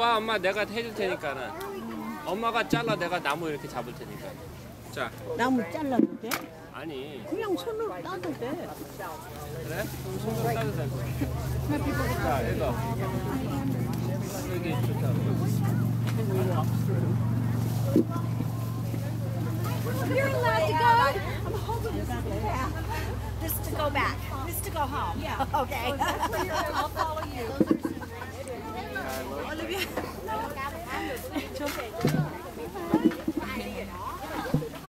와 엄마 내가 해줄 테니까는 엄마가 잘라 내가 나무 이렇게 잡을 테니까 자 나무 잘라도 돼? 아니 그냥 손으로 따도 돼. 그래? 그럼 손으로 따도 되고 자 이거 여기 좋다 You're allowed to go. I'm hoping this to go back. This is to go home. Yeah. Okay. Chốt